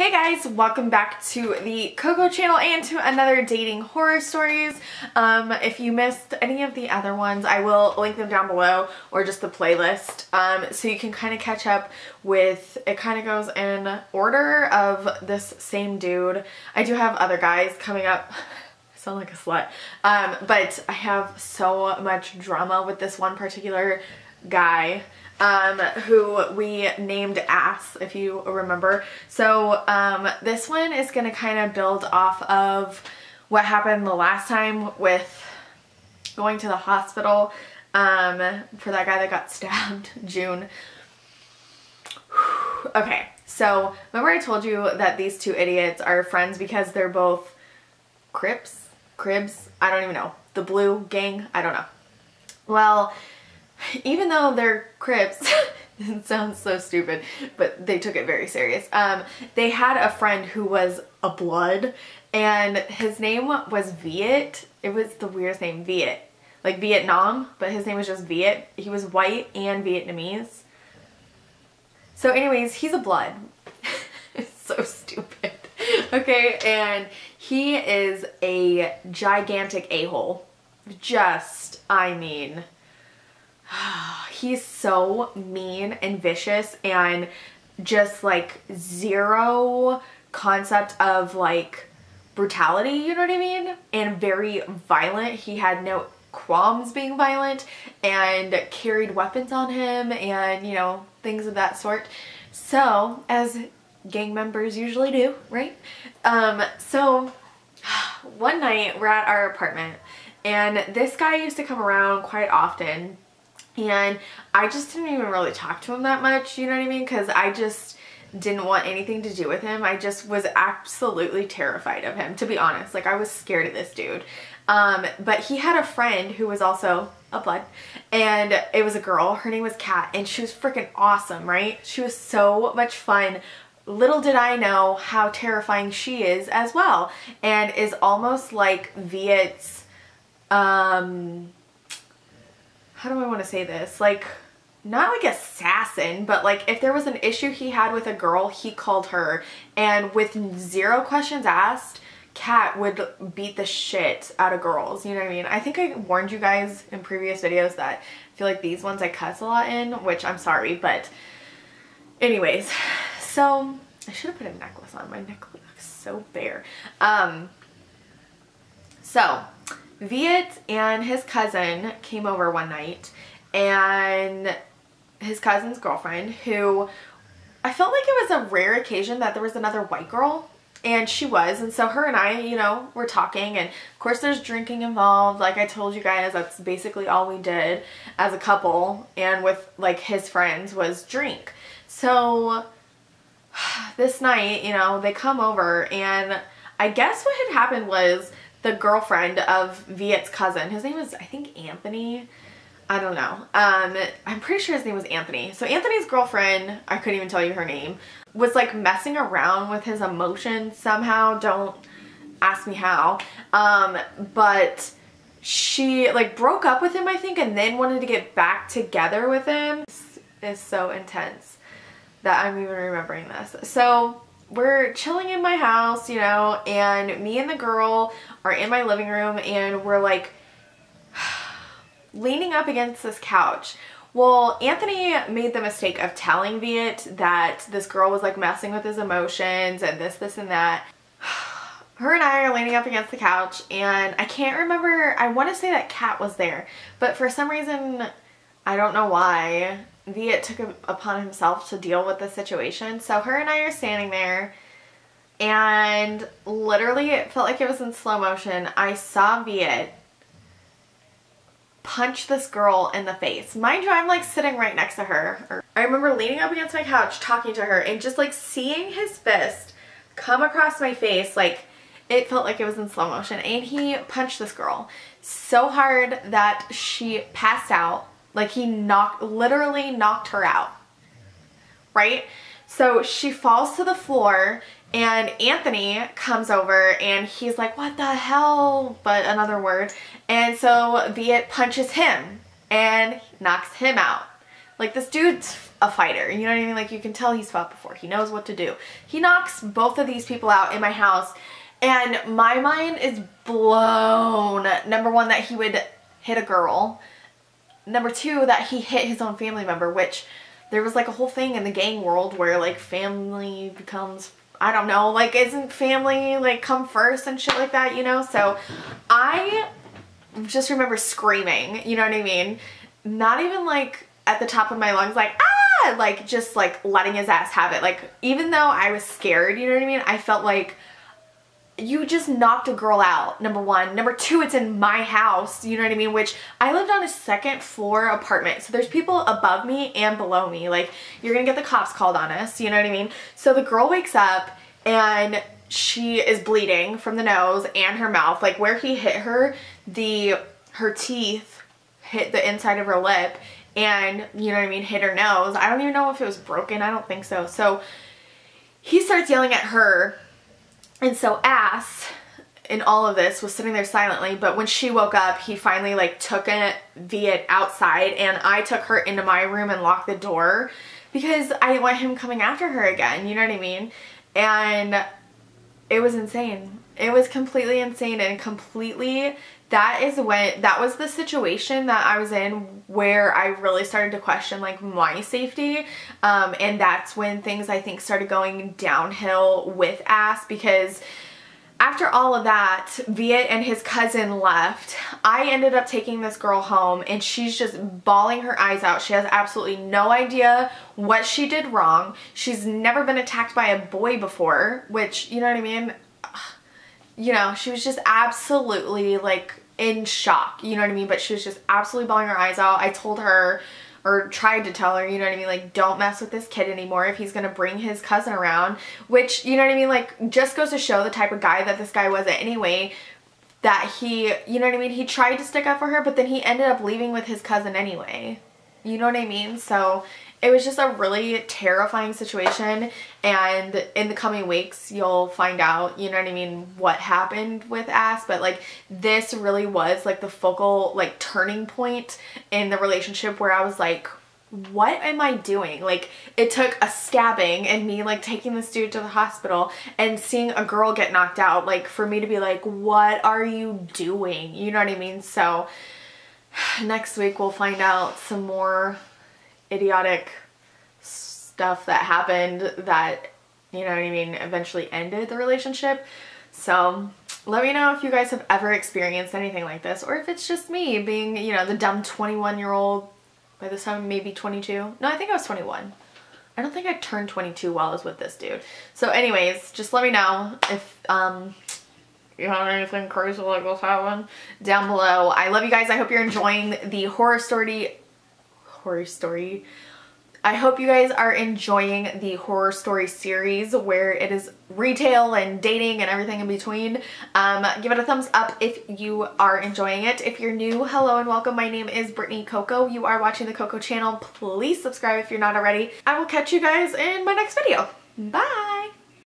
Hey guys, welcome back to the Cocco channel and to another dating horror stories. Um, if you missed any of the other ones, I will link them down below or just the playlist um, so you can kind of catch up with, it kind of goes in order of this same dude. I do have other guys coming up. Sound like a slut. Um, but I have so much drama with this one particular guy um, who we named Ass, if you remember. So um, this one is going to kind of build off of what happened the last time with going to the hospital um, for that guy that got stabbed, June. okay, so remember I told you that these two idiots are friends because they're both Crips? Cribs? I don't even know. The Blue Gang? I don't know. Well, even though they're Crips, it sounds so stupid, but they took it very serious. Um, they had a friend who was a blood and his name was Viet. It was the weirdest name, Viet. Like Vietnam, but his name was just Viet. He was white and Vietnamese. So anyways, he's a blood. it's so stupid. Okay, and he is a gigantic a-hole. Just, I mean, he's so mean and vicious and just like zero concept of like brutality, you know what I mean? And very violent. He had no qualms being violent and carried weapons on him and, you know, things of that sort. So, as gang members usually do, right? Um, so, one night we're at our apartment and this guy used to come around quite often and I just didn't even really talk to him that much, you know what I mean? Because I just didn't want anything to do with him. I just was absolutely terrified of him, to be honest. Like, I was scared of this dude. Um, but he had a friend who was also a blood, and it was a girl. Her name was Kat, and she was freaking awesome, right? She was so much fun. Little did I know how terrifying she is as well, and is almost like Viet's, um, how do I want to say this? Like, not like assassin, but like if there was an issue he had with a girl, he called her. And with zero questions asked, Kat would beat the shit out of girls. You know what I mean? I think I warned you guys in previous videos that I feel like these ones I cuss a lot in, which I'm sorry, but anyways. So, I should have put a necklace on. My neck looks so bare. Um, so, Viet and his cousin came over one night and his cousin's girlfriend who I felt like it was a rare occasion that there was another white girl and she was and so her and I you know were talking and of course there's drinking involved. Like I told you guys that's basically all we did as a couple and with like his friends was drink. So this night you know they come over and I guess what had happened was the girlfriend of Viet's cousin. His name was, I think, Anthony. I don't know. Um, I'm pretty sure his name was Anthony. So Anthony's girlfriend, I couldn't even tell you her name, was like messing around with his emotions somehow. Don't ask me how. Um, but she like broke up with him, I think, and then wanted to get back together with him. This is so intense that I'm even remembering this. So we're chilling in my house, you know, and me and the girl are in my living room and we're like leaning up against this couch. Well, Anthony made the mistake of telling Viet that this girl was like messing with his emotions and this, this, and that. Her and I are leaning up against the couch and I can't remember, I want to say that Kat was there, but for some reason, I don't know why, Viet took upon himself to deal with the situation. So her and I are standing there and literally it felt like it was in slow motion. I saw Viet punch this girl in the face. Mind you, I'm like sitting right next to her. I remember leaning up against my couch talking to her and just like seeing his fist come across my face like it felt like it was in slow motion and he punched this girl so hard that she passed out like he knocked, literally knocked her out, right? So she falls to the floor and Anthony comes over and he's like, what the hell? But another word. And so Viet punches him and knocks him out. Like this dude's a fighter, you know what I mean? Like you can tell he's fought before. He knows what to do. He knocks both of these people out in my house and my mind is blown. Number one, that he would hit a girl. Number two, that he hit his own family member, which there was like a whole thing in the gang world where like family becomes I don't know, like isn't family like come first and shit like that, you know? So I just remember screaming, you know what I mean? Not even like at the top of my lungs like ah like just like letting his ass have it. Like even though I was scared, you know what I mean? I felt like you just knocked a girl out, number one. Number two, it's in my house, you know what I mean? Which I lived on a second floor apartment. So there's people above me and below me. Like, you're gonna get the cops called on us, you know what I mean? So the girl wakes up and she is bleeding from the nose and her mouth. Like where he hit her, the her teeth hit the inside of her lip and, you know what I mean, hit her nose. I don't even know if it was broken. I don't think so. So he starts yelling at her and so Ass in all of this was sitting there silently but when she woke up he finally like took it via outside and I took her into my room and locked the door because I didn't want him coming after her again you know what I mean? And it was insane. It was completely insane and completely that is when that was the situation that I was in where I really started to question like my safety um, and that's when things I think started going downhill with ass because after all of that, Viet and his cousin left. I ended up taking this girl home and she's just bawling her eyes out. She has absolutely no idea what she did wrong. She's never been attacked by a boy before, which, you know what I mean? You know, she was just absolutely like in shock, you know what I mean? But she was just absolutely bawling her eyes out. I told her or tried to tell her, you know what I mean, like don't mess with this kid anymore if he's gonna bring his cousin around, which, you know what I mean, like just goes to show the type of guy that this guy was anyway, that he, you know what I mean, he tried to stick up for her, but then he ended up leaving with his cousin anyway. You know what I mean? So it was just a really terrifying situation and in the coming weeks you'll find out you know what I mean what happened with ass but like this really was like the focal like turning point in the relationship where I was like what am I doing? Like it took a stabbing and me like taking this dude to the hospital and seeing a girl get knocked out like for me to be like what are you doing? You know what I mean? So next week we'll find out some more idiotic stuff that happened that, you know what I mean, eventually ended the relationship. So let me know if you guys have ever experienced anything like this or if it's just me being, you know, the dumb 21 year old by this time maybe 22. No, I think I was 21. I don't think I turned 22 while I was with this dude. So anyways, just let me know if um, you have anything crazy like this happen down below. I love you guys. I hope you're enjoying the horror story horror story. I hope you guys are enjoying the horror story series where it is retail and dating and everything in between. Um, give it a thumbs up if you are enjoying it. If you're new, hello and welcome. My name is Brittany Cocco. You are watching the Cocco channel. Please subscribe if you're not already. I will catch you guys in my next video. Bye!